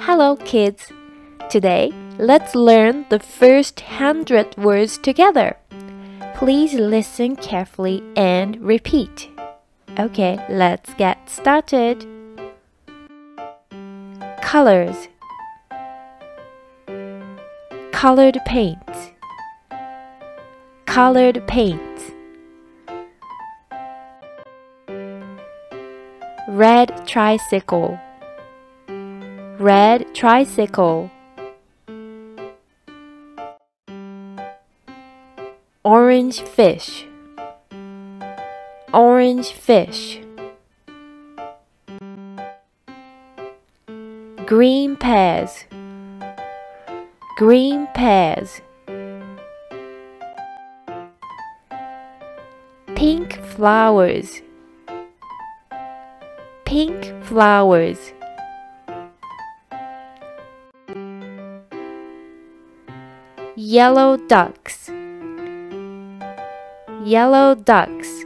Hello, kids. Today, let's learn the first hundred words together. Please listen carefully and repeat. Okay, let's get started. Colors Colored paint. Colored paint. Red tricycle. Red tricycle. Orange fish. Orange fish. Green pears. Green pears. Pink flowers. Pink flowers. Yellow ducks. Yellow ducks.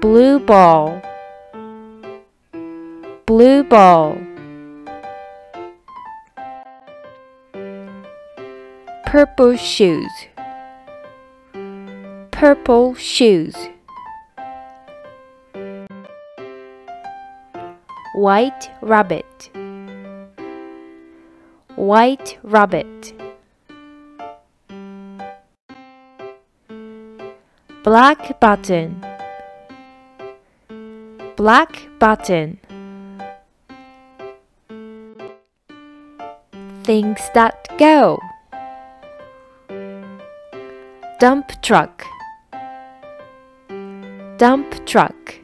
Blue ball. Blue ball. Purple shoes. Purple shoes. White rabbit. White rabbit. Black button. Black button. Things that go. Dump truck. Dump truck.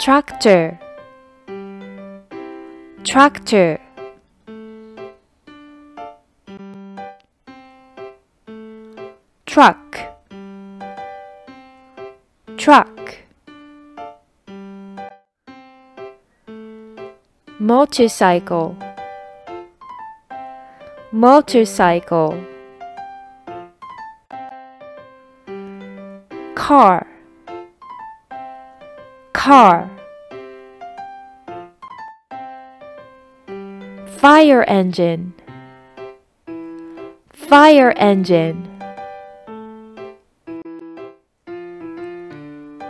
Tractor. Tractor. Truck. Truck. Motorcycle. Motorcycle. Car. Car. Fire engine. Fire engine.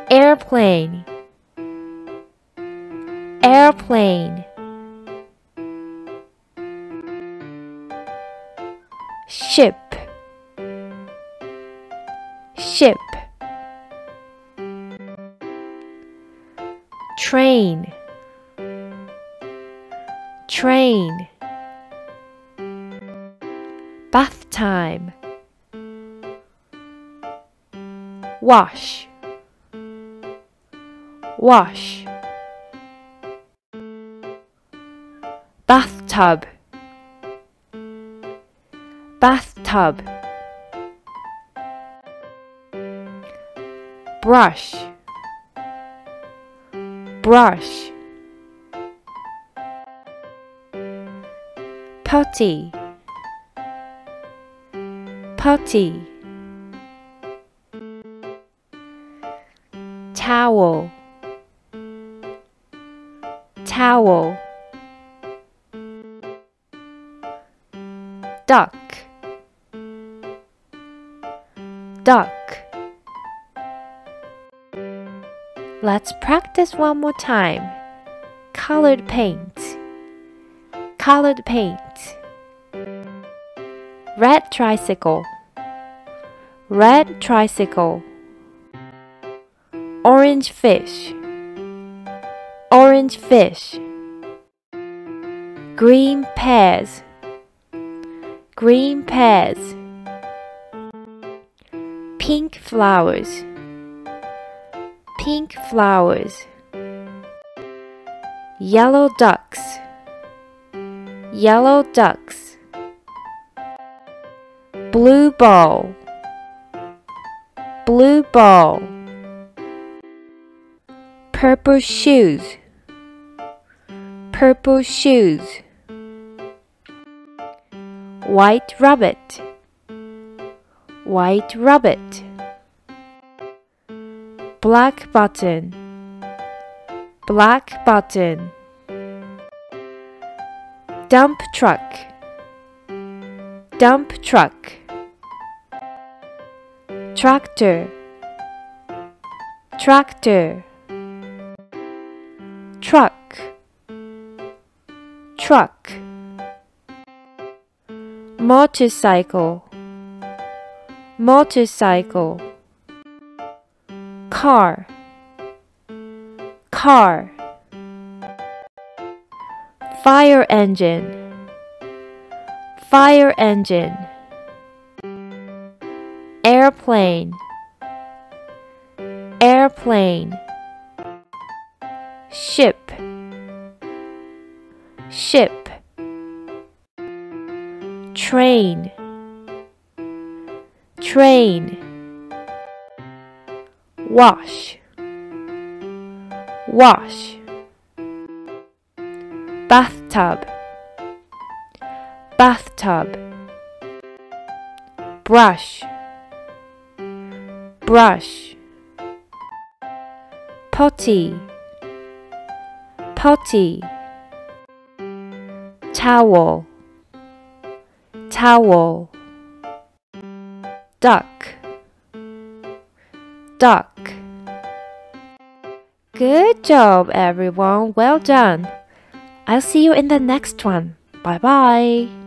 Airplane. Airplane. Ship. Ship. Train. Train. Bath time. Wash. Wash. Bathtub. Bathtub. Brush. Brush. Putty. Putty. Towel. Towel. Duck. Duck. Let's practice one more time. Colored paint. Colored paint. Red tricycle. Red tricycle. Orange fish. Orange fish. Green pears. Green pears. Pink flowers. Pink flowers. Yellow ducks. Yellow ducks. Blue ball. Blue ball. Purple shoes. Purple shoes. White rabbit. White rabbit. black button, black button. Dump truck, dump truck. Tractor, tractor. Truck, truck. Motorcycle, motorcycle. Car. Car. Fire engine. Fire engine airplane. Airplane. Ship. Ship. Train. Train. Wash. Wash. Bathtub. Bathtub. Brush brush potty potty towel towel duck duck. Good job, everyone. Well done. I'll see you in the next one. Bye bye.